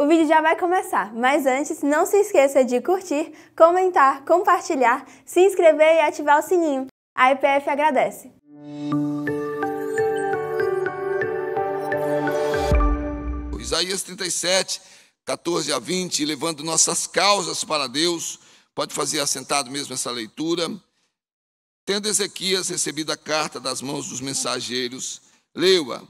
O vídeo já vai começar, mas antes não se esqueça de curtir, comentar, compartilhar, se inscrever e ativar o sininho. A IPF agradece. Isaías 37, 14 a 20, levando nossas causas para Deus. Pode fazer assentado mesmo essa leitura. Tendo Ezequias recebido a carta das mãos dos mensageiros, leu-a.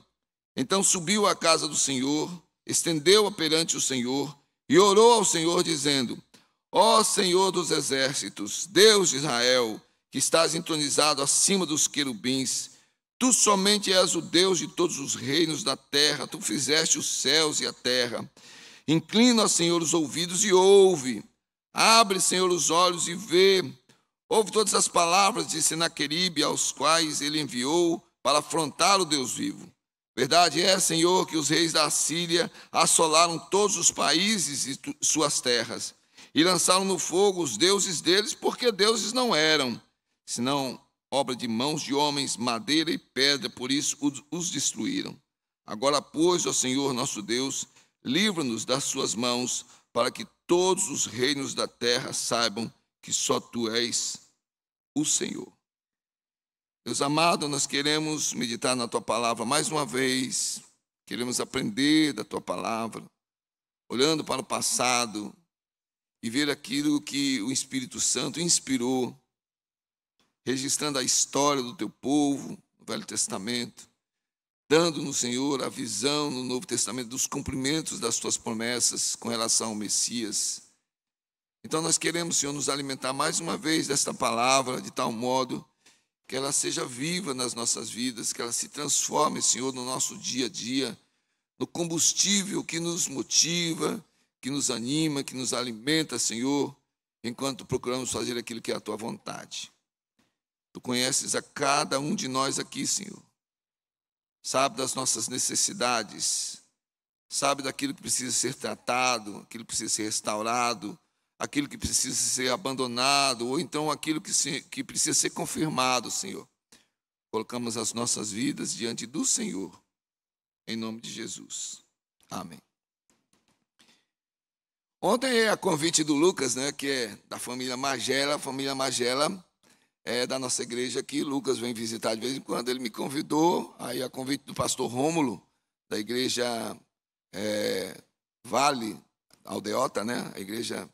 Então subiu à casa do Senhor estendeu-a perante o Senhor e orou ao Senhor, dizendo: Ó Senhor dos exércitos, Deus de Israel, que estás entronizado acima dos querubins, tu somente és o Deus de todos os reinos da terra, tu fizeste os céus e a terra. Inclina, Senhor, os ouvidos e ouve. Abre, Senhor, os olhos e vê. Ouve todas as palavras de Senaqueribe, aos quais ele enviou para afrontar o Deus vivo. Verdade é, Senhor, que os reis da Síria assolaram todos os países e suas terras, e lançaram no fogo os deuses deles, porque deuses não eram, senão obra de mãos de homens, madeira e pedra, por isso os destruíram. Agora, pois, ó Senhor nosso Deus, livra-nos das suas mãos, para que todos os reinos da terra saibam que só tu és o Senhor. Deus amado, nós queremos meditar na tua palavra mais uma vez, queremos aprender da tua palavra, olhando para o passado e ver aquilo que o Espírito Santo inspirou, registrando a história do teu povo no Velho Testamento, dando no Senhor a visão no Novo Testamento dos cumprimentos das tuas promessas com relação ao Messias. Então nós queremos, Senhor, nos alimentar mais uma vez desta palavra de tal modo que ela seja viva nas nossas vidas, que ela se transforme, Senhor, no nosso dia a dia, no combustível que nos motiva, que nos anima, que nos alimenta, Senhor, enquanto procuramos fazer aquilo que é a tua vontade. Tu conheces a cada um de nós aqui, Senhor. Sabe das nossas necessidades, sabe daquilo que precisa ser tratado, aquilo que precisa ser restaurado, aquilo que precisa ser abandonado, ou então aquilo que, se, que precisa ser confirmado, Senhor. Colocamos as nossas vidas diante do Senhor, em nome de Jesus. Amém. Ontem, a convite do Lucas, né, que é da família Magela, a família Magela é da nossa igreja aqui. Lucas vem visitar de vez em quando. Ele me convidou, aí a convite do pastor Rômulo, da igreja é, Vale Aldeota, né, a igreja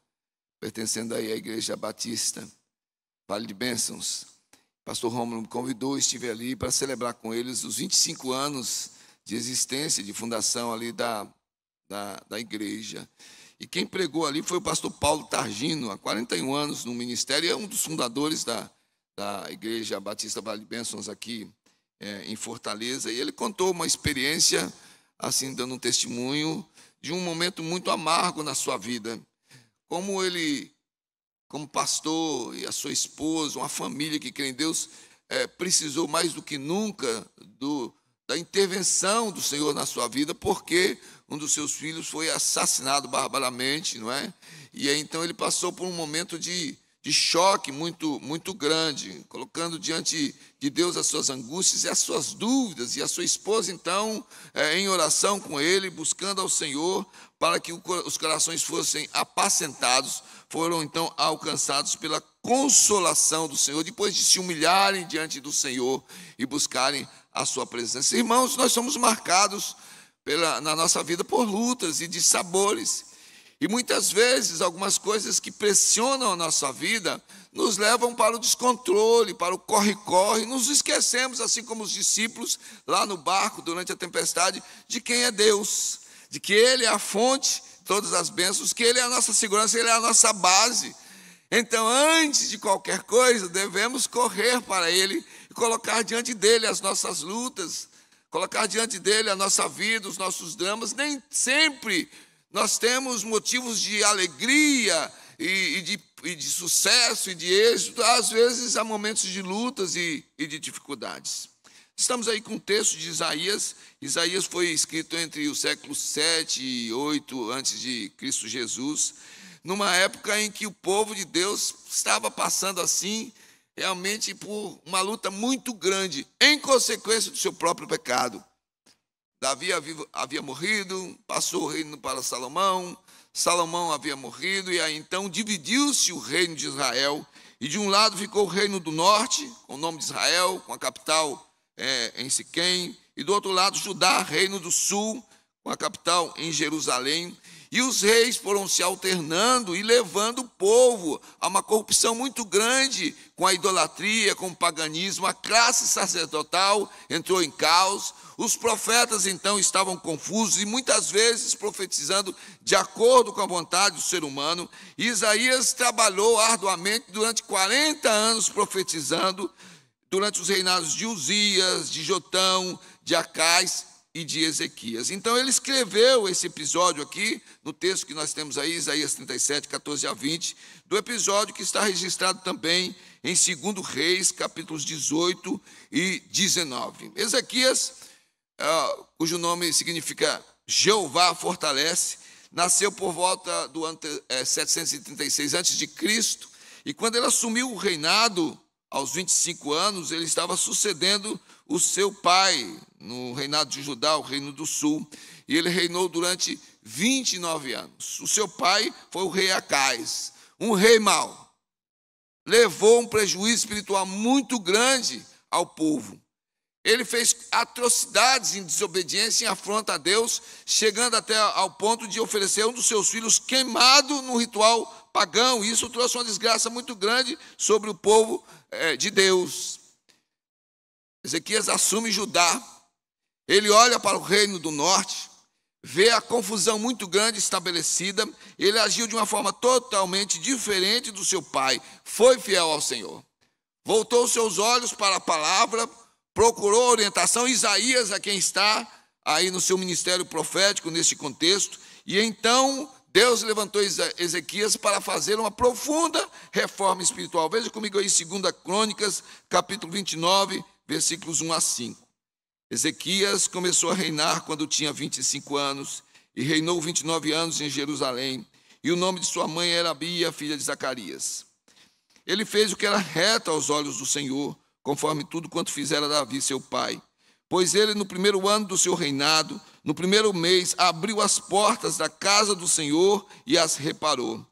pertencendo aí à Igreja Batista, Vale de Bênçãos. Pastor Romulo me convidou, estive ali para celebrar com eles os 25 anos de existência, de fundação ali da, da, da igreja. E quem pregou ali foi o pastor Paulo Targino, há 41 anos no ministério, e é um dos fundadores da, da Igreja Batista Vale de Bênçãos aqui é, em Fortaleza. E ele contou uma experiência, assim, dando um testemunho de um momento muito amargo na sua vida como ele, como pastor e a sua esposa, uma família que crê em Deus, é, precisou mais do que nunca do, da intervenção do Senhor na sua vida, porque um dos seus filhos foi assassinado barbaramente, não é? E aí, então ele passou por um momento de, de choque muito, muito grande, colocando diante de Deus as suas angústias e as suas dúvidas, e a sua esposa, então, é, em oração com ele, buscando ao Senhor para que os corações fossem apacentados, foram então alcançados pela consolação do Senhor, depois de se humilharem diante do Senhor e buscarem a sua presença. Irmãos, nós somos marcados pela, na nossa vida por lutas e de sabores. E muitas vezes algumas coisas que pressionam a nossa vida nos levam para o descontrole, para o corre-corre. Nos esquecemos, assim como os discípulos lá no barco durante a tempestade, de quem é Deus de que Ele é a fonte de todas as bênçãos, que Ele é a nossa segurança, Ele é a nossa base. Então, antes de qualquer coisa, devemos correr para Ele e colocar diante dele as nossas lutas, colocar diante dele a nossa vida, os nossos dramas. Nem sempre nós temos motivos de alegria e, e, de, e de, sucesso e de êxito, às vezes há momentos de lutas e, e de dificuldades. Estamos aí com o texto de Isaías. Isaías foi escrito entre os séculos 7 e 8 antes de Cristo Jesus, numa época em que o povo de Deus estava passando assim, realmente por uma luta muito grande, em consequência do seu próprio pecado. Davi havia morrido, passou o reino para Salomão, Salomão havia morrido, e aí então dividiu-se o reino de Israel, e de um lado ficou o reino do norte, com o nome de Israel, com a capital é, em Siquém, e do outro lado Judá, reino do sul, com a capital em Jerusalém. E os reis foram se alternando e levando o povo a uma corrupção muito grande com a idolatria, com o paganismo. A classe sacerdotal entrou em caos. Os profetas então estavam confusos e muitas vezes profetizando de acordo com a vontade do ser humano. E Isaías trabalhou arduamente durante 40 anos profetizando, durante os reinados de Uzias, de Jotão, de Acais e de Ezequias. Então ele escreveu esse episódio aqui, no texto que nós temos aí, Isaías 37, 14 a 20, do episódio que está registrado também em 2 Reis, capítulos 18 e 19. Ezequias, uh, cujo nome significa Jeová fortalece, nasceu por volta do ano 736 a.C., e quando ele assumiu o reinado, aos 25 anos, ele estava sucedendo o seu pai no reinado de Judá, o reino do sul, e ele reinou durante 29 anos. O seu pai foi o rei Acais, um rei mau. Levou um prejuízo espiritual muito grande ao povo. Ele fez atrocidades em desobediência, em afronta a Deus, chegando até ao ponto de oferecer um dos seus filhos queimado no ritual pagão. Isso trouxe uma desgraça muito grande sobre o povo eh, de Deus. Ezequias assume Judá, ele olha para o reino do norte, vê a confusão muito grande estabelecida, ele agiu de uma forma totalmente diferente do seu pai, foi fiel ao Senhor. Voltou seus olhos para a palavra, procurou orientação, Isaías, a quem está aí no seu ministério profético nesse contexto, e então Deus levantou Ezequias para fazer uma profunda reforma espiritual. Veja comigo aí 2 Crônicas, capítulo 29, versículos 1 a 5. Ezequias começou a reinar quando tinha 25 anos e reinou 29 anos em Jerusalém. E o nome de sua mãe era Abia, filha de Zacarias. Ele fez o que era reto aos olhos do Senhor, conforme tudo quanto fizera Davi, seu pai. Pois ele, no primeiro ano do seu reinado, no primeiro mês, abriu as portas da casa do Senhor e as reparou.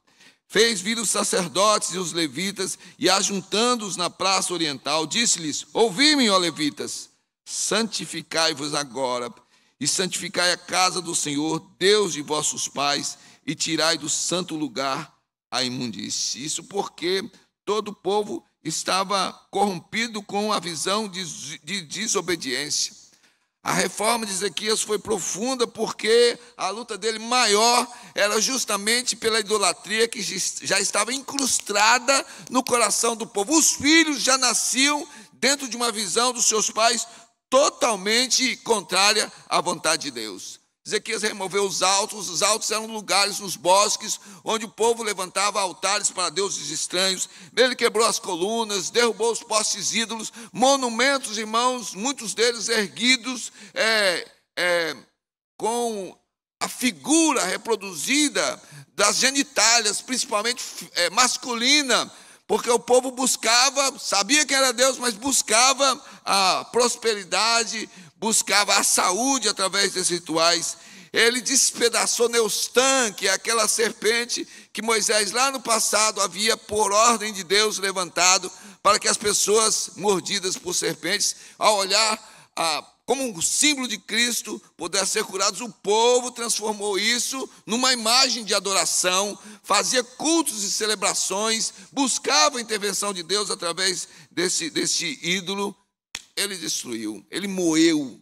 Fez vir os sacerdotes e os levitas, e ajuntando-os na praça oriental, disse-lhes: Ouvi-me, ó levitas, santificai-vos agora, e santificai a casa do Senhor, Deus de vossos pais, e tirai do santo lugar a imundície. Isso porque todo o povo estava corrompido com a visão de, de desobediência. A reforma de Ezequias foi profunda porque a luta dele maior era justamente pela idolatria que já estava incrustada no coração do povo. Os filhos já nasciam dentro de uma visão dos seus pais totalmente contrária à vontade de Deus. Ezequias removeu os altos, os altos eram lugares nos bosques onde o povo levantava altares para deuses estranhos. Ele quebrou as colunas, derrubou os postes ídolos, monumentos, irmãos, muitos deles erguidos é, é, com a figura reproduzida das genitálias, principalmente é, masculina, porque o povo buscava, sabia que era Deus, mas buscava a prosperidade, buscava a saúde através desses rituais. Ele despedaçou Neustã, que é aquela serpente que Moisés lá no passado havia, por ordem de Deus, levantado para que as pessoas mordidas por serpentes, ao olhar ah, como um símbolo de Cristo, pudessem ser curados. O povo transformou isso numa imagem de adoração, fazia cultos e celebrações, buscava a intervenção de Deus através desse, desse ídolo ele destruiu, ele moeu,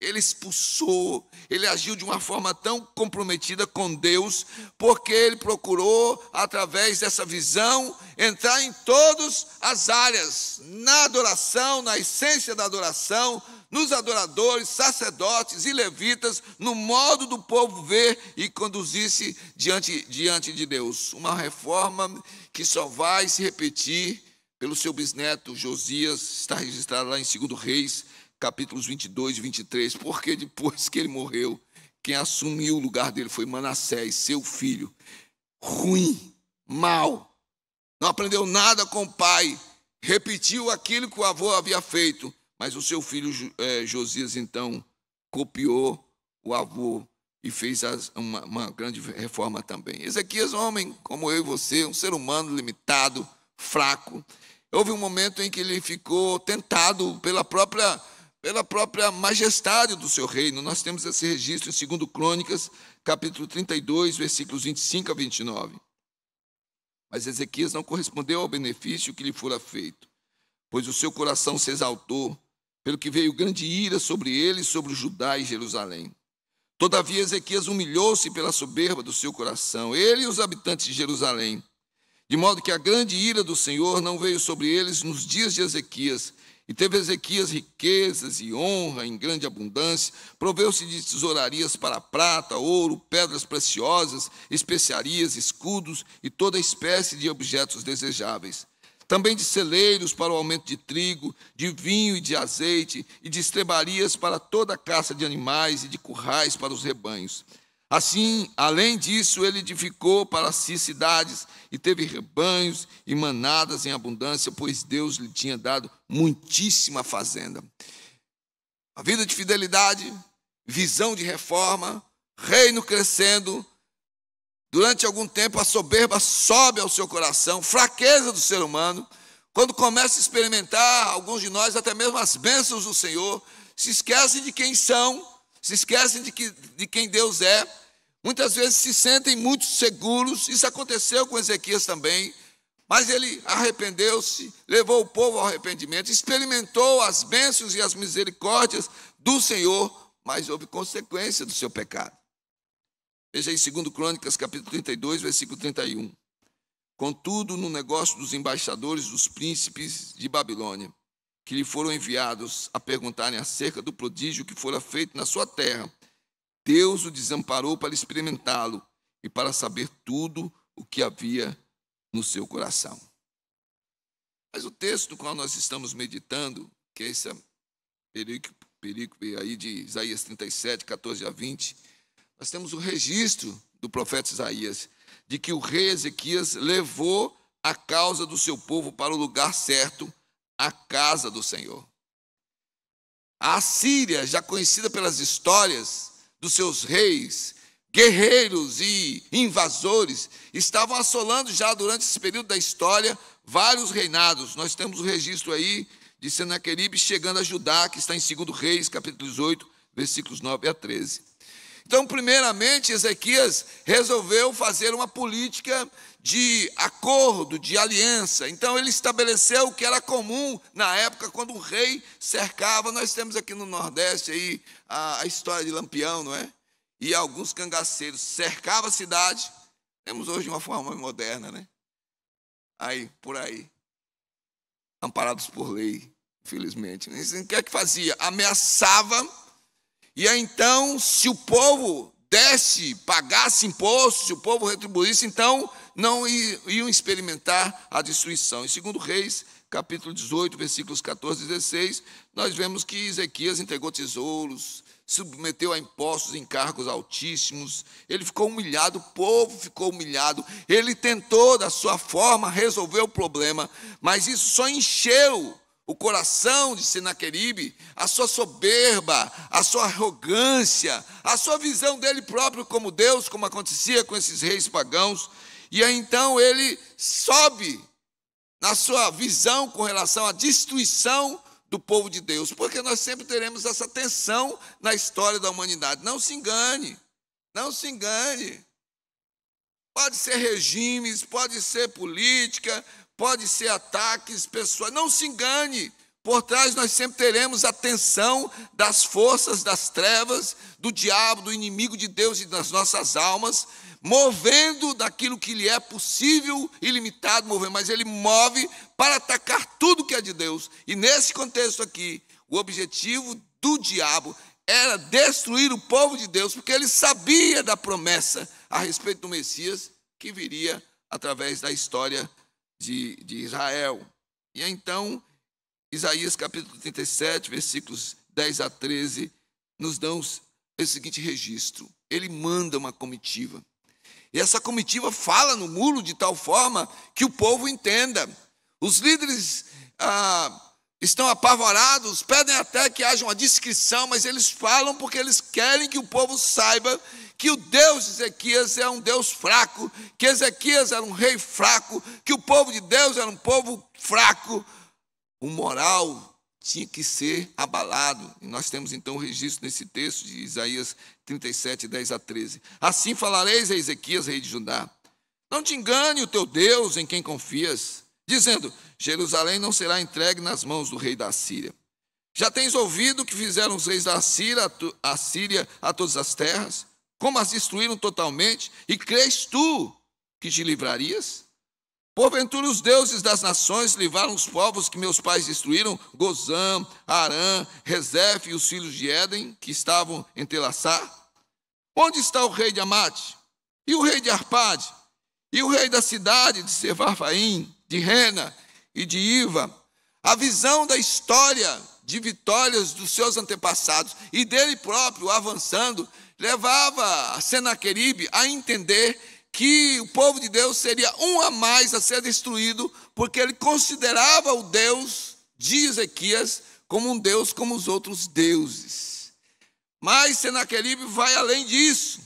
ele expulsou, ele agiu de uma forma tão comprometida com Deus, porque ele procurou, através dessa visão, entrar em todas as áreas, na adoração, na essência da adoração, nos adoradores, sacerdotes e levitas, no modo do povo ver e conduzir-se diante, diante de Deus. Uma reforma que só vai se repetir pelo seu bisneto Josias, está registrado lá em 2 Reis, capítulos 22 e 23, porque depois que ele morreu, quem assumiu o lugar dele foi Manassés, seu filho. Ruim, mal, não aprendeu nada com o pai, repetiu aquilo que o avô havia feito, mas o seu filho é, Josias então copiou o avô e fez as, uma, uma grande reforma também. Ezequias, homem como eu e você, um ser humano limitado, fraco. Houve um momento em que ele ficou tentado pela própria, pela própria majestade do seu reino. Nós temos esse registro em 2 Crônicas, capítulo 32, versículos 25 a 29. Mas Ezequias não correspondeu ao benefício que lhe fora feito, pois o seu coração se exaltou, pelo que veio grande ira sobre ele sobre Judá e Jerusalém. Todavia, Ezequias humilhou-se pela soberba do seu coração, ele e os habitantes de Jerusalém, de modo que a grande ira do Senhor não veio sobre eles nos dias de Ezequias, e teve Ezequias riquezas e honra em grande abundância, proveu-se de tesourarias para prata, ouro, pedras preciosas, especiarias, escudos e toda espécie de objetos desejáveis também de celeiros para o aumento de trigo, de vinho e de azeite, e de estrebarias para toda a caça de animais e de currais para os rebanhos. Assim, além disso, ele edificou para si cidades e teve rebanhos e manadas em abundância, pois Deus lhe tinha dado muitíssima fazenda. A vida de fidelidade, visão de reforma, reino crescendo, Durante algum tempo, a soberba sobe ao seu coração, fraqueza do ser humano. Quando começa a experimentar, alguns de nós, até mesmo as bênçãos do Senhor, se esquecem de quem são, se esquecem de, que, de quem Deus é. Muitas vezes se sentem muito seguros. Isso aconteceu com Ezequias também. Mas ele arrependeu-se, levou o povo ao arrependimento, experimentou as bênçãos e as misericórdias do Senhor, mas houve consequência do seu pecado. Veja aí 2 Crônicas, capítulo 32, versículo 31. Contudo, no negócio dos embaixadores dos príncipes de Babilônia, que lhe foram enviados a perguntarem acerca do prodígio que fora feito na sua terra, Deus o desamparou para experimentá-lo e para saber tudo o que havia no seu coração. Mas o texto do qual nós estamos meditando, que é esse perícope aí de Isaías 37, 14 a 20, nós temos o registro do profeta Isaías de que o rei Ezequias levou a causa do seu povo para o lugar certo, a casa do Senhor. A Síria, já conhecida pelas histórias dos seus reis, guerreiros e invasores, estavam assolando já durante esse período da história vários reinados. Nós temos o registro aí de Senaqueribe chegando a Judá, que está em 2 Reis, capítulo 18, versículos 9 a 13. Então, primeiramente, Ezequias resolveu fazer uma política de acordo, de aliança. Então, ele estabeleceu o que era comum na época, quando o rei cercava. Nós temos aqui no Nordeste aí a, a história de Lampião, não é? E alguns cangaceiros cercavam a cidade. Temos hoje uma forma moderna, né? Aí, por aí. Amparados por lei, infelizmente. O que é que fazia? Ameaçava e aí, então, se o povo desse, pagasse imposto, se o povo retribuísse, então não iam experimentar a destruição. Em 2 Reis, capítulo 18, versículos 14 e 16, nós vemos que Ezequias entregou tesouros, submeteu a impostos, encargos altíssimos, ele ficou humilhado, o povo ficou humilhado, ele tentou, da sua forma, resolver o problema, mas isso só encheu o coração de Senaqueribe, a sua soberba, a sua arrogância, a sua visão dele próprio como Deus, como acontecia com esses reis pagãos. E aí então ele sobe na sua visão com relação à destruição do povo de Deus, porque nós sempre teremos essa tensão na história da humanidade. Não se engane, não se engane. Pode ser regimes, pode ser política, pode ser ataques pessoais. Não se engane, por trás nós sempre teremos a tensão das forças das trevas, do diabo, do inimigo de Deus e das nossas almas, movendo daquilo que lhe é possível e limitado mover, mas ele move para atacar tudo que é de Deus. E nesse contexto aqui, o objetivo do diabo era destruir o povo de Deus, porque ele sabia da promessa a respeito do Messias que viria através da história de, de Israel. E então, Isaías capítulo 37, versículos 10 a 13, nos dão o seguinte registro: ele manda uma comitiva. E essa comitiva fala no muro de tal forma que o povo entenda. Os líderes ah, estão apavorados, pedem até que haja uma descrição, mas eles falam porque eles querem que o povo saiba que o Deus de Ezequias é um Deus fraco, que Ezequias era um rei fraco, que o povo de Deus era um povo fraco. O moral tinha que ser abalado. E nós temos então o registro nesse texto de Isaías 37, 10 a 13. Assim falareis a Ezequias, rei de Judá: Não te engane o teu Deus em quem confias, dizendo: Jerusalém não será entregue nas mãos do rei da Síria. Já tens ouvido o que fizeram os reis da Síria, a Síria a todas as terras? como as destruíram totalmente, e crês tu que te livrarias? Porventura os deuses das nações livraram os povos que meus pais destruíram, Gozã, Arã, Rezefe e os filhos de Éden, que estavam em Telassar? Onde está o rei de Amate? E o rei de Arpade? E o rei da cidade de Sevarfaim, de Rena e de Iva? A visão da história de vitórias dos seus antepassados e dele próprio avançando levava Senaqueribe a entender que o povo de Deus seria um a mais a ser destruído, porque ele considerava o Deus de Ezequias como um Deus como os outros deuses. Mas Senaqueribe vai além disso.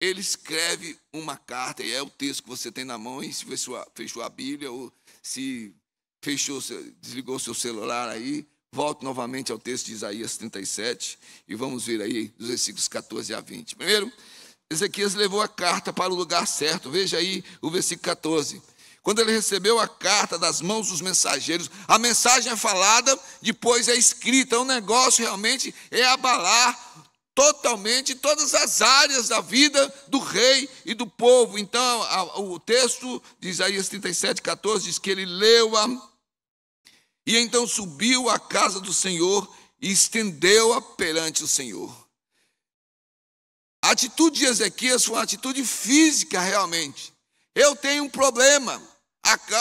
Ele escreve uma carta, e é o texto que você tem na mão, e se fechou, fechou a Bíblia, ou se fechou, desligou seu celular aí, Volto novamente ao texto de Isaías 37 e vamos ver aí dos versículos 14 a 20. Primeiro, Ezequias levou a carta para o lugar certo. Veja aí o versículo 14. Quando ele recebeu a carta das mãos dos mensageiros, a mensagem é falada, depois é escrita. O negócio realmente é abalar totalmente todas as áreas da vida do rei e do povo. Então, o texto de Isaías 37, 14 diz que ele leu-a e então subiu à casa do Senhor e estendeu-a perante o Senhor. Atitude de Ezequias foi uma atitude física, realmente. Eu tenho um problema.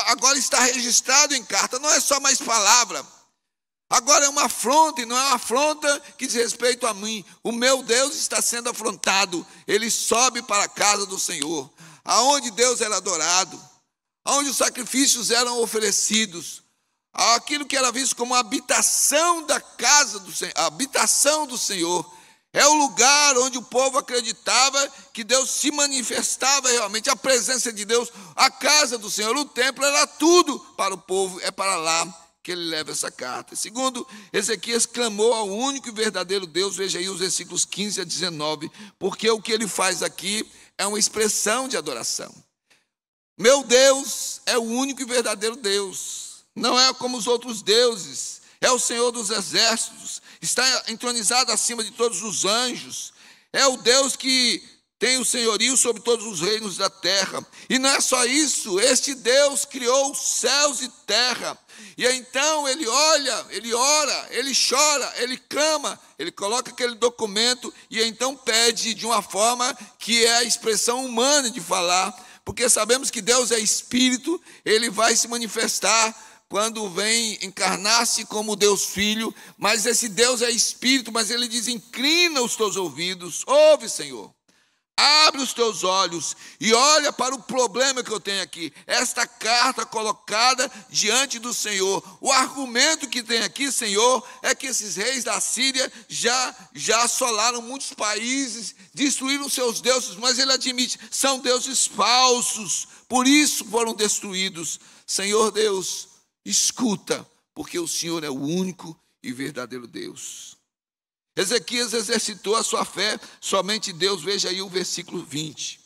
Agora está registrado em carta, não é só mais palavra. Agora é uma afronta, e não é uma afronta que diz respeito a mim. O meu Deus está sendo afrontado. Ele sobe para a casa do Senhor, aonde Deus era adorado, aonde os sacrifícios eram oferecidos aquilo que era visto como a habitação da casa do Senhor, a habitação do Senhor. É o lugar onde o povo acreditava que Deus se manifestava realmente, a presença de Deus, a casa do Senhor, o templo era tudo para o povo, é para lá que ele leva essa carta. Segundo, Ezequias clamou ao único e verdadeiro Deus, veja aí os versículos 15 a 19, porque o que ele faz aqui é uma expressão de adoração. Meu Deus é o único e verdadeiro Deus não é como os outros deuses, é o Senhor dos exércitos, está entronizado acima de todos os anjos, é o Deus que tem o senhorio sobre todos os reinos da terra. E não é só isso, este Deus criou céus e terra. E então ele olha, ele ora, ele chora, ele clama, ele coloca aquele documento e então pede de uma forma que é a expressão humana de falar, porque sabemos que Deus é espírito, ele vai se manifestar quando vem encarnar-se como Deus Filho, mas esse Deus é Espírito, mas ele diz: inclina os teus ouvidos, ouve, Senhor. Abre os teus olhos e olha para o problema que eu tenho aqui. Esta carta colocada diante do Senhor. O argumento que tem aqui, Senhor, é que esses reis da Síria já já assolaram muitos países, destruíram seus deuses, mas ele admite, são deuses falsos. Por isso foram destruídos. Senhor Deus, Escuta, porque o Senhor é o único e verdadeiro Deus. Ezequias exercitou a sua fé somente Deus, veja aí o versículo 20.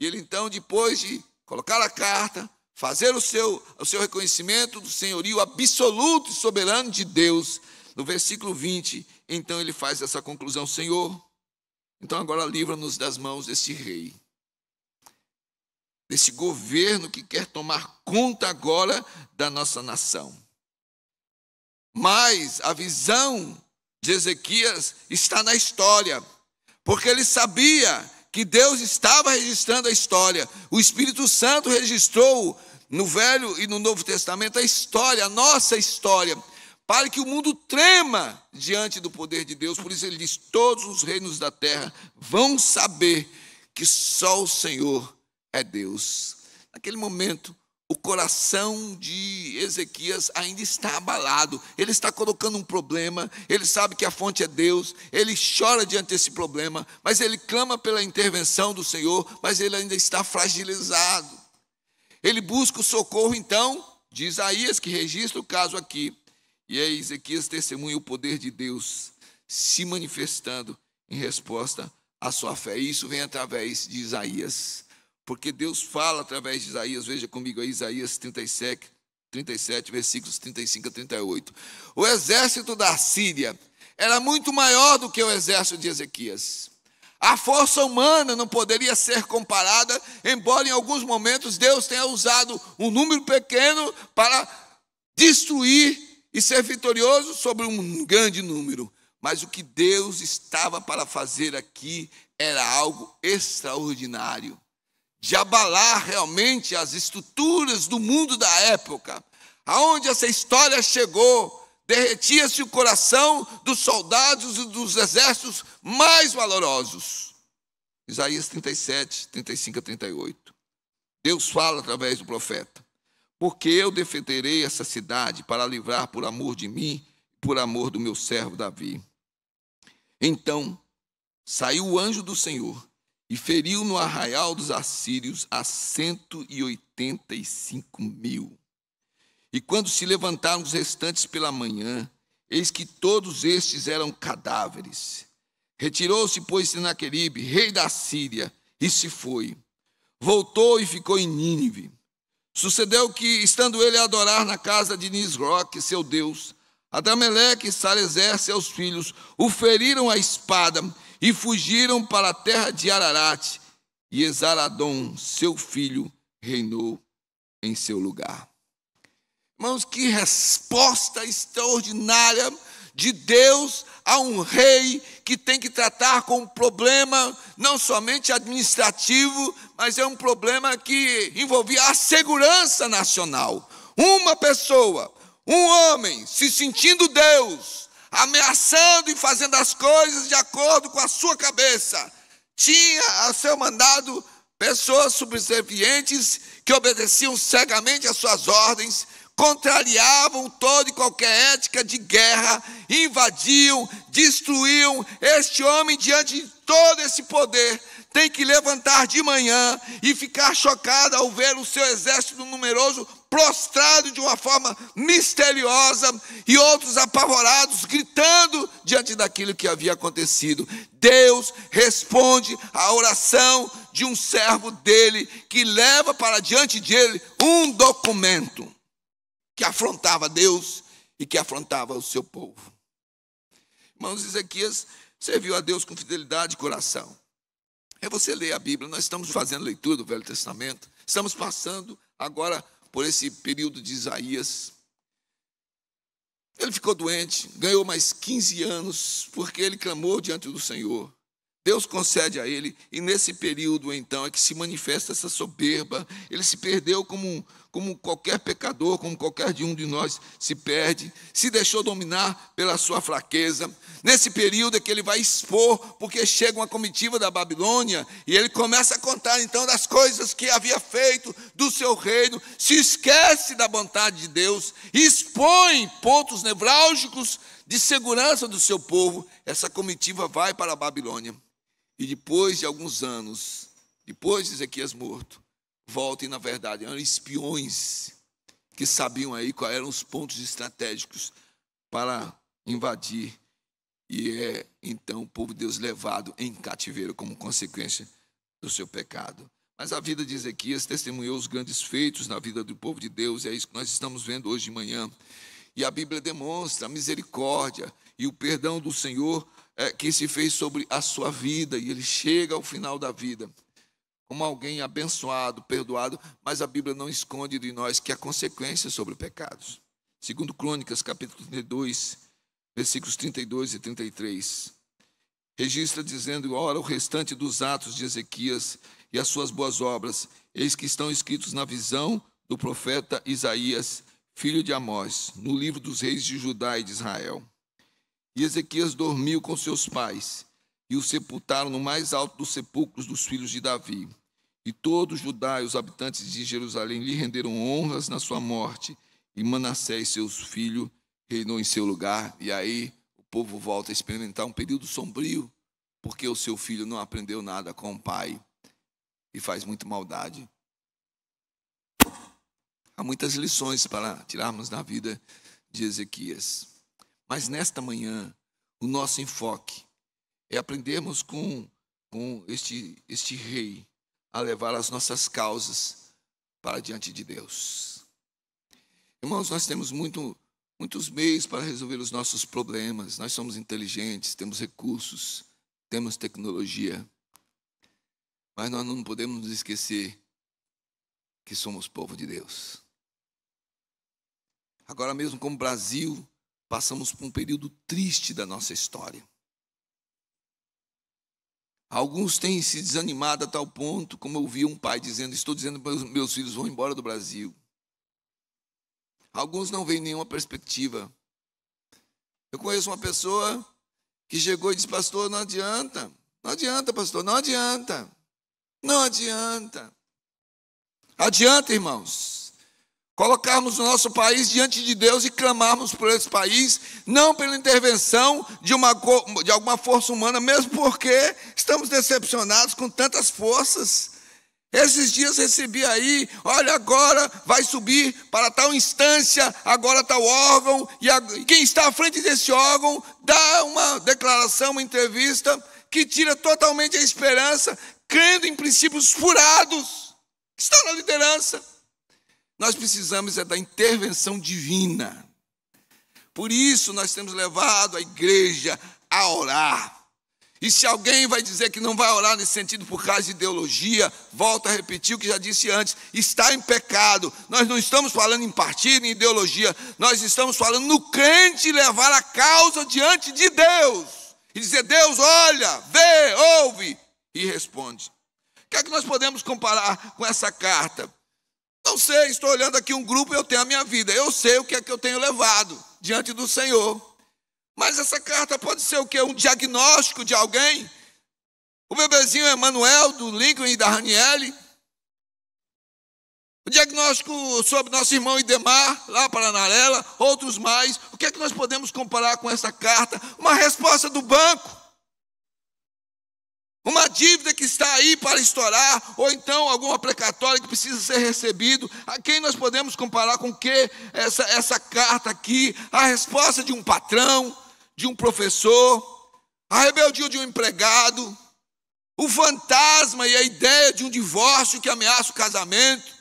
E ele então, depois de colocar a carta, fazer o seu, o seu reconhecimento do senhorio absoluto e soberano de Deus, no versículo 20, então ele faz essa conclusão: Senhor, então agora livra-nos das mãos desse rei desse governo que quer tomar conta agora da nossa nação. Mas a visão de Ezequias está na história, porque ele sabia que Deus estava registrando a história. O Espírito Santo registrou no Velho e no Novo Testamento a história, a nossa história, para que o mundo trema diante do poder de Deus. Por isso ele diz: todos os reinos da terra vão saber que só o Senhor é Deus. Naquele momento, o coração de Ezequias ainda está abalado. Ele está colocando um problema, ele sabe que a fonte é Deus, ele chora diante desse problema, mas ele clama pela intervenção do Senhor, mas ele ainda está fragilizado. Ele busca o socorro, então, de Isaías, que registra o caso aqui. E aí Ezequias testemunha o poder de Deus se manifestando em resposta à sua fé. E isso vem através de Isaías. Porque Deus fala através de Isaías, veja comigo aí, Isaías 37, 37, versículos 35 a 38. O exército da Síria era muito maior do que o exército de Ezequias. A força humana não poderia ser comparada, embora em alguns momentos Deus tenha usado um número pequeno para destruir e ser vitorioso sobre um grande número. Mas o que Deus estava para fazer aqui era algo extraordinário de abalar realmente as estruturas do mundo da época. Aonde essa história chegou, derretia-se o coração dos soldados e dos exércitos mais valorosos. Isaías 37, 35 a 38. Deus fala através do profeta: Porque eu defenderei essa cidade para livrar por amor de mim, por amor do meu servo Davi. Então saiu o anjo do Senhor e feriu no arraial dos assírios a cento e oitenta e cinco mil. E quando se levantaram os restantes pela manhã, eis que todos estes eram cadáveres. Retirou-se, pois, Senaqueribe, rei da Síria, e se foi. Voltou e ficou em Nínive. Sucedeu que, estando ele a adorar na casa de Nisroque, seu Deus, Adameleque e Salezer, seus filhos, o feriram a espada e fugiram para a terra de Ararat, e Esaradom, seu filho, reinou em seu lugar. Irmãos, que resposta extraordinária de Deus a um rei que tem que tratar com um problema não somente administrativo, mas é um problema que envolvia a segurança nacional. Uma pessoa, um homem, se sentindo Deus, ameaçando e fazendo as coisas de acordo com a sua cabeça. Tinha a seu mandado pessoas subservientes que obedeciam cegamente às suas ordens, contrariavam toda e qualquer ética de guerra, invadiam, destruíam. Este homem, diante de todo esse poder, tem que levantar de manhã e ficar chocado ao ver o seu exército numeroso prostrado de uma forma misteriosa e outros apavorados, gritando diante daquilo que havia acontecido. Deus responde à oração de um servo dele que leva para diante dele um documento que afrontava Deus e que afrontava o seu povo. Irmãos, Ezequias serviu a Deus com fidelidade de coração. É você ler a Bíblia, nós estamos fazendo leitura do Velho Testamento, estamos passando agora por esse período de Isaías. Ele ficou doente, ganhou mais 15 anos, porque ele clamou diante do Senhor. Deus concede a ele, e nesse período, então, é que se manifesta essa soberba. Ele se perdeu como, como qualquer pecador, como qualquer de um de nós se perde, se deixou dominar pela sua fraqueza. Nesse período é que ele vai expor, porque chega uma comitiva da Babilônia, e ele começa a contar então das coisas que havia feito do seu reino, se esquece da vontade de Deus, expõe pontos nevrálgicos de segurança do seu povo. Essa comitiva vai para a Babilônia. E depois de alguns anos, depois de Ezequias morto, volta e na verdade eram espiões que sabiam aí quais eram os pontos estratégicos para invadir. E é então o povo de Deus levado em cativeiro como consequência do seu pecado. Mas a vida de Ezequias testemunhou os grandes feitos na vida do povo de Deus, e é isso que nós estamos vendo hoje de manhã. E a Bíblia demonstra a misericórdia e o perdão do Senhor é, que se fez sobre a sua vida, e ele chega ao final da vida como alguém abençoado, perdoado, mas a Bíblia não esconde de nós que há consequências sobre pecados. Segundo Crônicas, capítulo 32, versículos 32 e 33, registra dizendo: Ora, o restante dos atos de Ezequias e as suas boas obras, eis que estão escritos na visão do profeta Isaías, filho de Amós, no livro dos reis de Judá e de Israel. E Ezequias dormiu com seus pais, e o sepultaram no mais alto dos sepulcros dos filhos de Davi. E todos Judá e os habitantes de Jerusalém lhe renderam honras na sua morte, e Manassés, seus filhos, reinou em seu lugar. E aí o povo volta a experimentar um período sombrio, porque o seu filho não aprendeu nada com o pai e faz muita maldade. Há muitas lições para tirarmos da vida de Ezequias. Mas nesta manhã, o nosso enfoque é aprendermos com, com este, este rei a levar as nossas causas para diante de Deus. Irmãos, nós temos muito, muitos meios para resolver os nossos problemas. Nós somos inteligentes, temos recursos, temos tecnologia. Mas nós não podemos nos esquecer que somos povo de Deus. Agora mesmo como Brasil, passamos por um período triste da nossa história. Alguns têm se desanimado a tal ponto, como eu vi um pai dizendo: Estou dizendo que meus filhos vão embora do Brasil. Alguns não veem nenhuma perspectiva. Eu conheço uma pessoa que chegou e disse: Pastor, não adianta. Não adianta, pastor, não adianta. Não adianta. Adianta, irmãos colocarmos o nosso país diante de Deus e clamarmos por esse país, não pela intervenção de, uma, de alguma força humana, mesmo porque estamos decepcionados com tantas forças. Esses dias recebi aí, olha, agora vai subir para tal instância, agora tal órgão, e, quem está à frente desse órgão dá uma declaração, uma entrevista, que tira totalmente a esperança, crendo em princípios furados, que está na liderança. Nós precisamos é da intervenção divina. Por isso nós temos levado a igreja a orar. E se alguém vai dizer que não vai orar nesse sentido por causa de ideologia, volta a repetir o que já disse antes: está em pecado. Nós não estamos falando em partido, em ideologia, nós estamos falando no crente levar a causa diante de Deus e dizer: Deus, olha, vê, ouve e responde. O que é que nós podemos comparar com essa carta? Não sei, estou olhando aqui um grupo e eu tenho a minha vida. Eu sei o que é que eu tenho levado diante do Senhor. Mas essa carta pode ser o quê? Um diagnóstico de alguém? O bebezinho Emanuel, do Lincoln e da Raniele. O diagnóstico sobre nosso irmão Idemar, lá para Narela, outros mais. O que é que nós podemos comparar com essa carta? Uma resposta do banco uma dívida que está aí para estourar, ou então alguma precatória que precisa ser recebido. A quem nós podemos comparar com que essa, essa carta aqui? A resposta de um patrão, de um professor, a rebeldia de um empregado, o fantasma e a ideia de um divórcio que ameaça o casamento.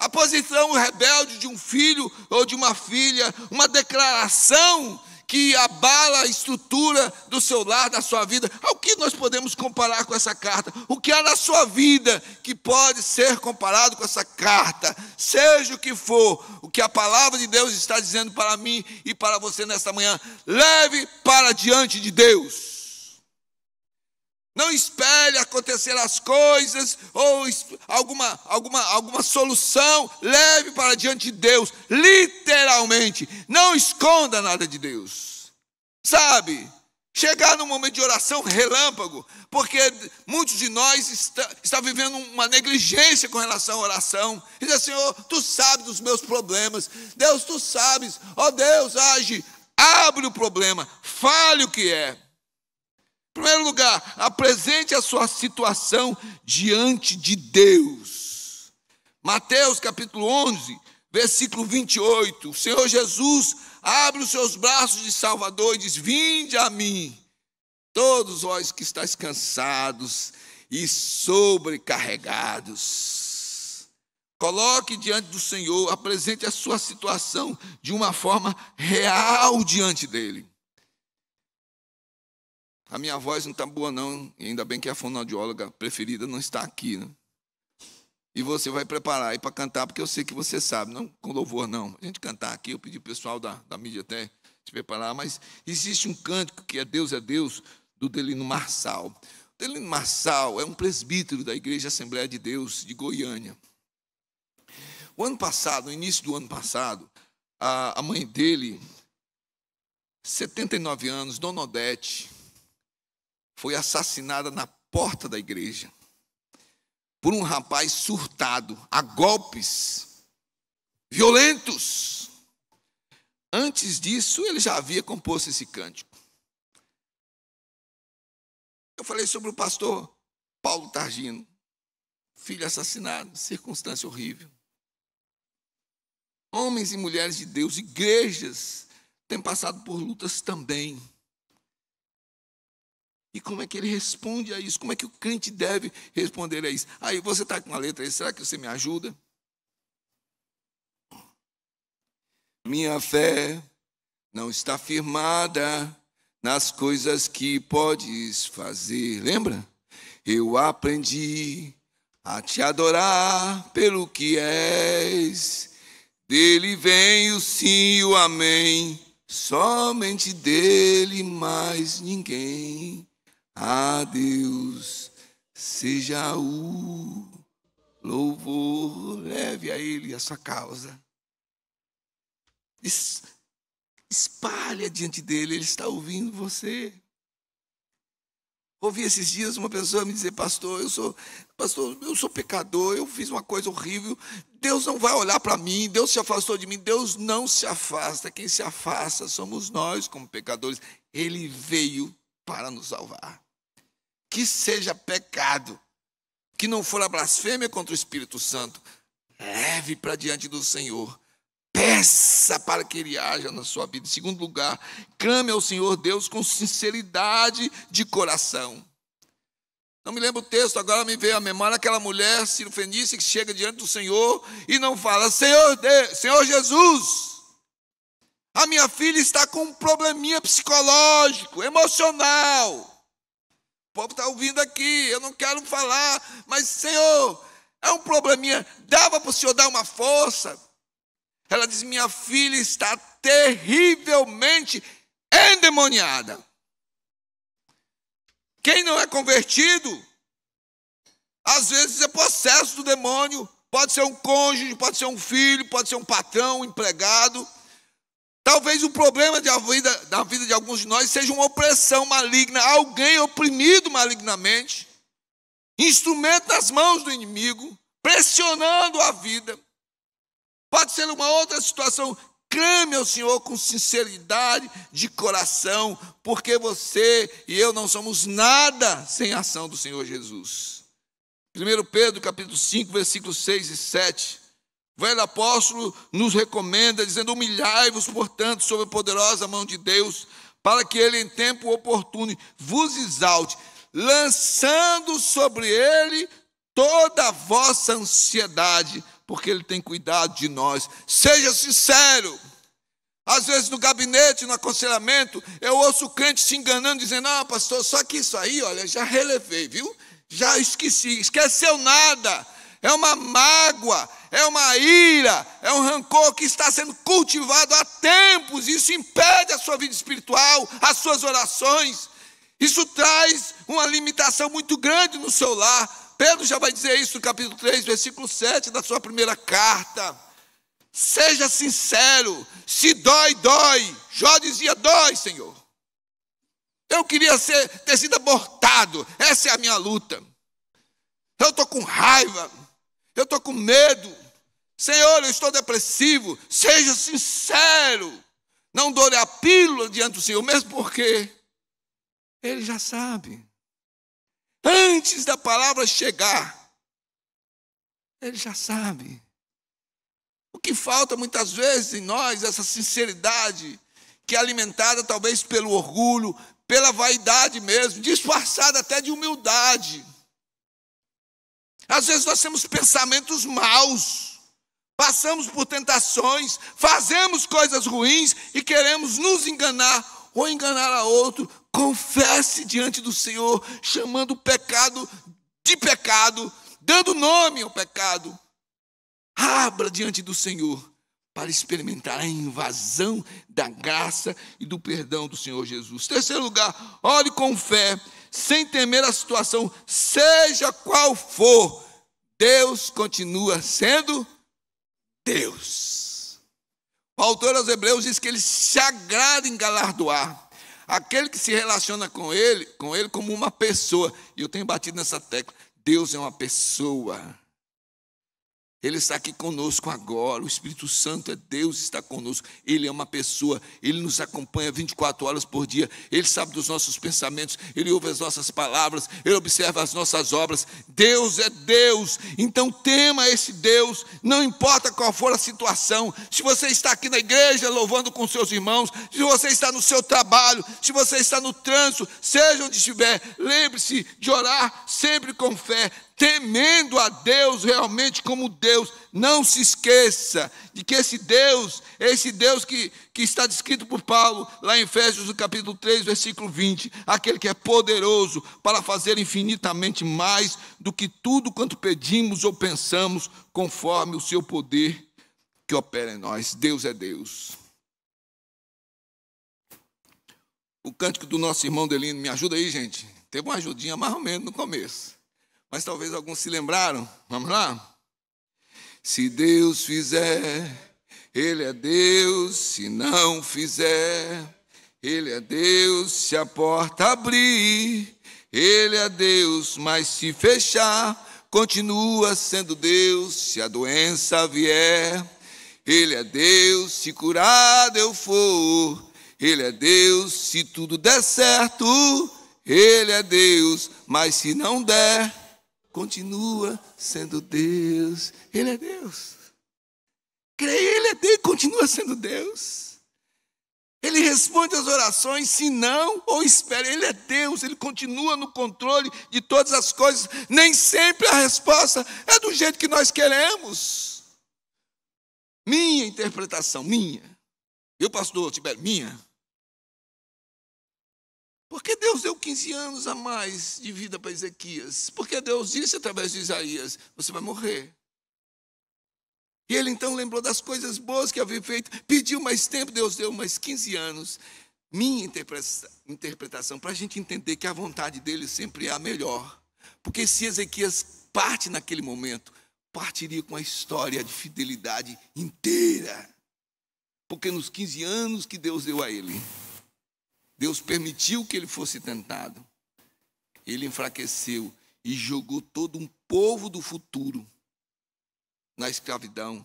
A posição rebelde de um filho ou de uma filha, uma declaração que abala a estrutura do seu lar, da sua vida. Ao que nós podemos comparar com essa carta? O que há na sua vida que pode ser comparado com essa carta? Seja o que for, o que a palavra de Deus está dizendo para mim e para você nesta manhã, leve para diante de Deus. Não espere acontecer as coisas ou alguma, alguma, alguma solução. Leve para diante de Deus, literalmente. Não esconda nada de Deus. Sabe? Chegar no momento de oração relâmpago, porque muitos de nós está, está vivendo uma negligência com relação à oração. Diz Senhor, tu sabes dos meus problemas. Deus, tu sabes. Ó oh, Deus, age. Abre o problema. Fale o que é primeiro lugar, apresente a sua situação diante de Deus. Mateus capítulo 11, versículo 28. O Senhor Jesus abre os seus braços de Salvador e diz: Vinde a mim, todos vós que estáis cansados e sobrecarregados. Coloque diante do Senhor, apresente a sua situação de uma forma real diante dele. A minha voz não está boa, não. E ainda bem que a fonoaudióloga preferida não está aqui. Né? E você vai preparar aí para cantar, porque eu sei que você sabe, não com louvor, não. A gente cantar aqui, eu pedi o pessoal da, da mídia até se preparar, mas existe um cântico que é Deus é Deus, do Delino Marçal. O Delino Marçal é um presbítero da Igreja Assembleia de Deus de Goiânia. O ano passado, no início do ano passado, a, a mãe dele, 79 anos, Dona Odete, foi assassinada na porta da igreja. por um rapaz surtado, a golpes violentos. Antes disso, ele já havia composto esse cântico. Eu falei sobre o pastor Paulo Targino, filho assassinado, circunstância horrível. Homens e mulheres de Deus, igrejas, têm passado por lutas também. E como é que ele responde a isso? Como é que o crente deve responder a isso? Aí você está com uma letra aí, será que você me ajuda? Minha fé não está firmada nas coisas que podes fazer. Lembra? Eu aprendi a te adorar pelo que és. Dele vem o sim e o amém. Somente dele mais ninguém. A Deus seja o louvor, leve a Ele a sua causa. Espalha diante dele, Ele está ouvindo você. Ouvi esses dias uma pessoa me dizer, pastor, eu sou, pastor, eu sou pecador, eu fiz uma coisa horrível. Deus não vai olhar para mim, Deus se afastou de mim. Deus não se afasta. Quem se afasta somos nós como pecadores. Ele veio para nos salvar que seja pecado, que não for a blasfêmia contra o Espírito Santo, leve para diante do Senhor. Peça para que Ele haja na sua vida. Em segundo lugar, clame ao Senhor Deus com sinceridade de coração. Não me lembro o texto, agora me veio à memória aquela mulher cirofenícia que chega diante do Senhor e não fala: Senhor, Deus, Senhor Jesus, a minha filha está com um probleminha psicológico, emocional povo está ouvindo aqui, eu não quero falar, mas Senhor, é um probleminha, dava para o Senhor dar uma força. Ela diz: Minha filha está terrivelmente endemoniada. Quem não é convertido, às vezes é processo do demônio. Pode ser um cônjuge, pode ser um filho, pode ser um patrão, um empregado. Talvez o problema da vida, da vida de alguns de nós seja uma opressão maligna, alguém oprimido malignamente, instrumento nas mãos do inimigo, pressionando a vida. Pode ser uma outra situação. Clame ao Senhor com sinceridade de coração, porque você e eu não somos nada sem a ação do Senhor Jesus. 1 Pedro capítulo 5, versículos 6 e 7. Velho apóstolo nos recomenda, dizendo: Humilhai-vos, portanto, sob a poderosa mão de Deus, para que ele, em tempo oportuno, vos exalte, lançando sobre ele toda a vossa ansiedade, porque ele tem cuidado de nós. Seja sincero. Às vezes no gabinete, no aconselhamento, eu ouço o crente se enganando, dizendo: Ah, pastor, só que isso aí, olha, já relevei, viu? Já esqueci, esqueceu nada. É uma mágoa, é uma ira, é um rancor que está sendo cultivado há tempos. Isso impede a sua vida espiritual, as suas orações. Isso traz uma limitação muito grande no seu lar. Pedro já vai dizer isso no capítulo 3, versículo 7 da sua primeira carta. Seja sincero, se dói, dói. Jó dizia: dói, Senhor. Eu queria ser, ter sido abortado, essa é a minha luta. Eu estou com raiva, eu estou com medo. Senhor, eu estou depressivo. Seja sincero. Não doure a pílula diante do Senhor, mesmo porque Ele já sabe. Antes da palavra chegar, Ele já sabe. O que falta muitas vezes em nós, essa sinceridade, que é alimentada talvez pelo orgulho, pela vaidade mesmo, disfarçada até de humildade. Às vezes nós temos pensamentos maus, passamos por tentações, fazemos coisas ruins e queremos nos enganar ou enganar a outro. Confesse diante do Senhor, chamando o pecado de pecado, dando nome ao pecado. Abra diante do Senhor para experimentar a invasão da graça e do perdão do Senhor Jesus. Terceiro lugar, ore com fé sem temer a situação, seja qual for, Deus continua sendo Deus. O autor aos Hebreus diz que ele se agrada em galardoar aquele que se relaciona com ele, com ele como uma pessoa. E eu tenho batido nessa tecla. Deus é uma pessoa. Ele está aqui conosco agora. O Espírito Santo é Deus, está conosco. Ele é uma pessoa, ele nos acompanha 24 horas por dia. Ele sabe dos nossos pensamentos, ele ouve as nossas palavras, ele observa as nossas obras. Deus é Deus. Então tema esse Deus, não importa qual for a situação. Se você está aqui na igreja louvando com seus irmãos, se você está no seu trabalho, se você está no trânsito, seja onde estiver, lembre-se de orar sempre com fé temendo a Deus realmente como Deus. Não se esqueça de que esse Deus, esse Deus que, que está descrito por Paulo, lá em Efésios, capítulo 3, versículo 20, aquele que é poderoso para fazer infinitamente mais do que tudo quanto pedimos ou pensamos, conforme o seu poder que opera em nós. Deus é Deus. O cântico do nosso irmão Delino, me ajuda aí, gente. Teve uma ajudinha mais ou menos no começo mas talvez alguns se lembraram. Vamos lá? Se Deus fizer, Ele é Deus. Se não fizer, Ele é Deus. Se a porta abrir, Ele é Deus. Mas se fechar, continua sendo Deus. Se a doença vier, Ele é Deus. Se curado eu for, Ele é Deus. Se tudo der certo, Ele é Deus. Mas se não der, continua sendo Deus. Ele é Deus. Creia, Ele é Deus, continua sendo Deus. Ele responde às orações, se não, ou espera. Ele é Deus, ele continua no controle de todas as coisas. Nem sempre a resposta é do jeito que nós queremos. Minha interpretação, minha. Eu, pastor Tibério, minha. Porque Deus deu 15 anos a mais de vida para Ezequias? Porque Deus disse através de Isaías: você vai morrer. E ele então lembrou das coisas boas que havia feito, pediu mais tempo, Deus deu mais 15 anos. Minha interpretação, para a gente entender que a vontade dele sempre é a melhor. Porque se Ezequias parte naquele momento, partiria com a história de fidelidade inteira. Porque nos 15 anos que Deus deu a ele, Deus permitiu que ele fosse tentado. Ele enfraqueceu e jogou todo um povo do futuro na escravidão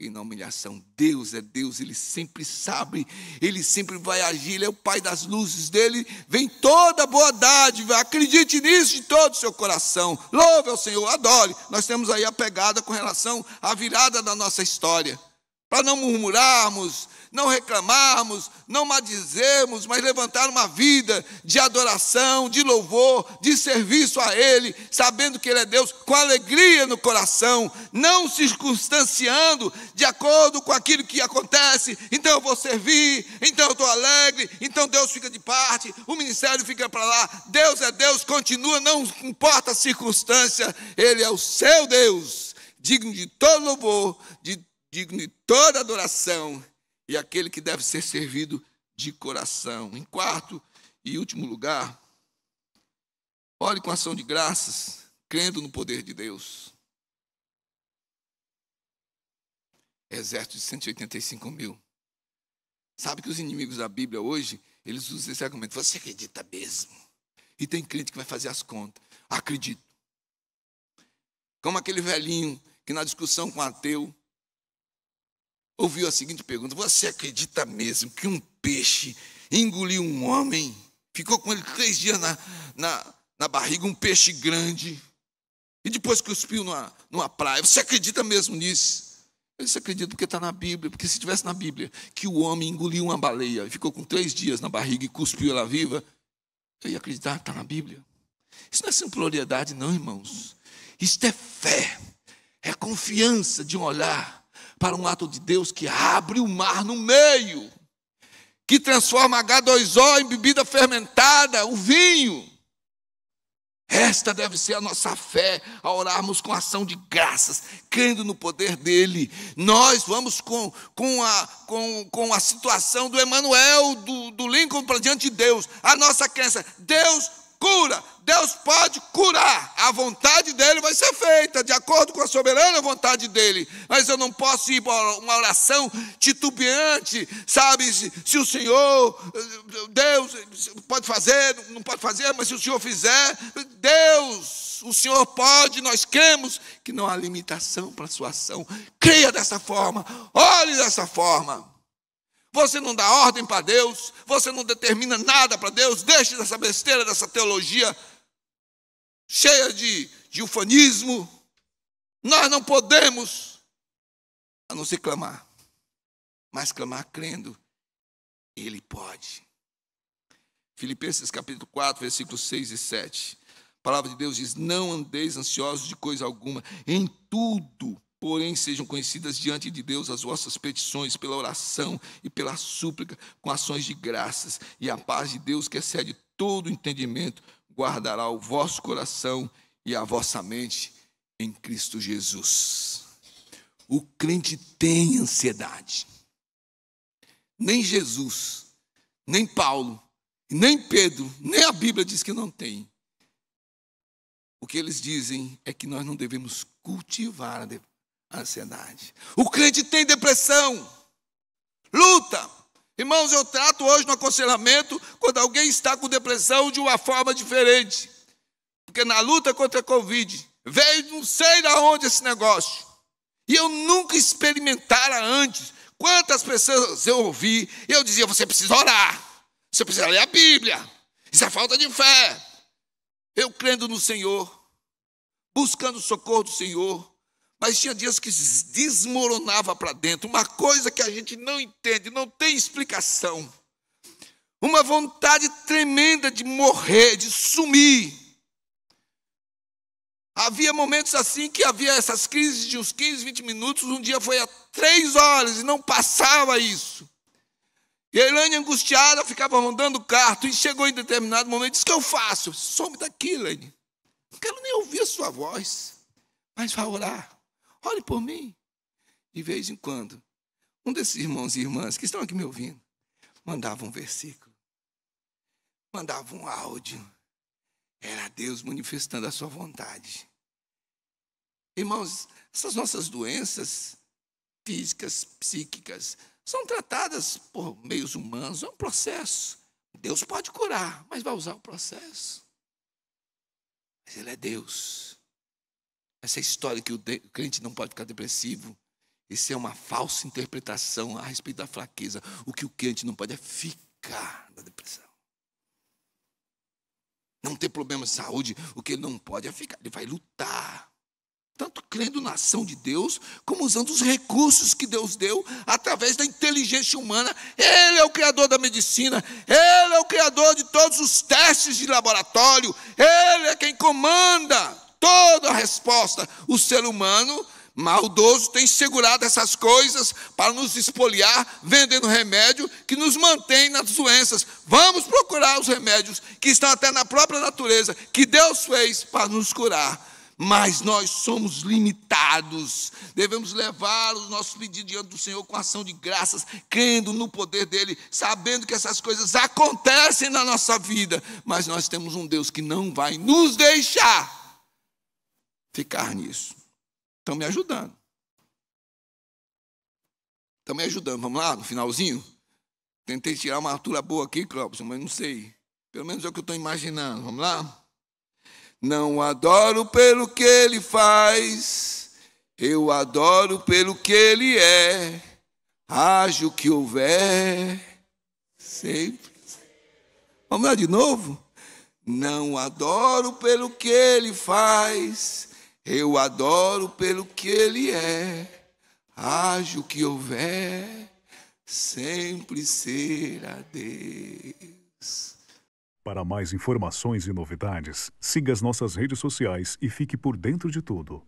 e na humilhação. Deus é Deus, Ele sempre sabe, Ele sempre vai agir, Ele é o Pai das luzes dele, vem toda boa dádiva, acredite nisso de todo o seu coração, louve ao Senhor, adore. Nós temos aí a pegada com relação à virada da nossa história, para não murmurarmos, não reclamarmos, não maldizermos, mas levantar uma vida de adoração, de louvor, de serviço a Ele, sabendo que Ele é Deus, com alegria no coração, não circunstanciando de acordo com aquilo que acontece. Então eu vou servir, então eu estou alegre, então Deus fica de parte, o ministério fica para lá. Deus é Deus, continua, não importa a circunstância, Ele é o seu Deus, digno de todo louvor, de, digno de toda adoração e aquele que deve ser servido de coração. Em quarto e último lugar, ore com ação de graças, crendo no poder de Deus. Exército de 185 mil. Sabe que os inimigos da Bíblia hoje, eles usam esse argumento. Você acredita mesmo? E tem crente que vai fazer as contas. Acredito. Como aquele velhinho que na discussão com o ateu, ouviu a seguinte pergunta: Você acredita mesmo que um peixe engoliu um homem? Ficou com ele três dias na, na, na barriga, um peixe grande, e depois cuspiu numa, numa praia. Você acredita mesmo nisso? Ele se acredita porque está na Bíblia, porque se estivesse na Bíblia que o homem engoliu uma baleia e ficou com três dias na barriga e cuspiu ela viva, eu ia acreditar, está na Bíblia. Isso não é simploriedade, não, irmãos. Isso é fé, é confiança de um olhar para um ato de Deus que abre o mar no meio, que transforma H2O em bebida fermentada, o vinho. Esta deve ser a nossa fé, a orarmos com ação de graças, crendo no poder dele. Nós vamos com, com, a, com, com a situação do Emanuel, do, do Lincoln para diante de Deus. A nossa crença, Deus cura. Deus pode curar. A vontade dele vai ser feita de acordo com a soberana vontade dele. Mas eu não posso ir para uma oração titubeante, sabe? Se, se, o Senhor, Deus, pode fazer, não pode fazer, mas se o Senhor fizer, Deus, o Senhor pode, nós cremos que não há limitação para a sua ação. Creia dessa forma, olhe dessa forma. Você não dá ordem para Deus, você não determina nada para Deus, deixe dessa besteira, dessa teologia cheia de, de ufanismo. Nós não podemos, a não ser clamar, mas clamar crendo, Ele pode. Filipenses capítulo 4, versículos 6 e 7. A palavra de Deus diz: Não andeis ansiosos de coisa alguma, em tudo Porém, sejam conhecidas diante de Deus as vossas petições pela oração e pela súplica, com ações de graças, e a paz de Deus, que excede todo entendimento, guardará o vosso coração e a vossa mente em Cristo Jesus. O crente tem ansiedade. Nem Jesus, nem Paulo, nem Pedro, nem a Bíblia diz que não tem. O que eles dizem é que nós não devemos cultivar ansiedade. O crente tem depressão, luta. Irmãos, eu trato hoje no aconselhamento quando alguém está com depressão de uma forma diferente. Porque na luta contra a Covid, veio não sei de onde esse negócio. E eu nunca experimentara antes. Quantas pessoas eu ouvi, eu dizia: você precisa orar, você precisa ler a Bíblia, isso é falta de fé. Eu crendo no Senhor, buscando o socorro do Senhor, mas tinha dias que desmoronava para dentro, uma coisa que a gente não entende, não tem explicação. Uma vontade tremenda de morrer, de sumir. Havia momentos assim que havia essas crises de uns 15, 20 minutos, um dia foi a três horas e não passava isso. E a Elaine, angustiada, ficava rondando o quarto e chegou em determinado momento e disse: O que eu faço? Some daqui, Elaine. Não quero nem ouvir a sua voz, mas vá orar. Ore por mim. De vez em quando, um desses irmãos e irmãs que estão aqui me ouvindo, mandava um versículo, mandava um áudio. Era Deus manifestando a sua vontade. Irmãos, essas nossas doenças físicas, psíquicas, são tratadas por meios humanos, é um processo. Deus pode curar, mas vai usar o processo. Mas Ele é Deus. Essa história que o crente não pode ficar depressivo, isso é uma falsa interpretação a respeito da fraqueza. O que o crente não pode é ficar na depressão. Não ter problema de saúde, o que ele não pode é ficar, ele vai lutar. Tanto crendo na ação de Deus, como usando os recursos que Deus deu através da inteligência humana. Ele é o criador da medicina, ele é o criador de todos os testes de laboratório, ele é quem comanda toda a resposta. O ser humano maldoso tem segurado essas coisas para nos espoliar, vendendo remédio que nos mantém nas doenças. Vamos procurar os remédios que estão até na própria natureza, que Deus fez para nos curar. Mas nós somos limitados, devemos levar os nossos pedidos diante do Senhor com ação de graças, crendo no poder dEle, sabendo que essas coisas acontecem na nossa vida, mas nós temos um Deus que não vai nos deixar ficar nisso. Estão me ajudando. Estão me ajudando. Vamos lá, no finalzinho? Tentei tirar uma altura boa aqui, Clóvis, mas não sei. Pelo menos é o que eu estou imaginando. Vamos lá? Não adoro pelo que ele faz, eu adoro pelo que ele é. Haja o que houver, sempre. Vamos lá de novo? Não adoro pelo que ele faz, eu adoro pelo que Ele é, haja o que houver, sempre será Deus. Para mais informações e novidades, siga as nossas redes sociais e fique por dentro de tudo.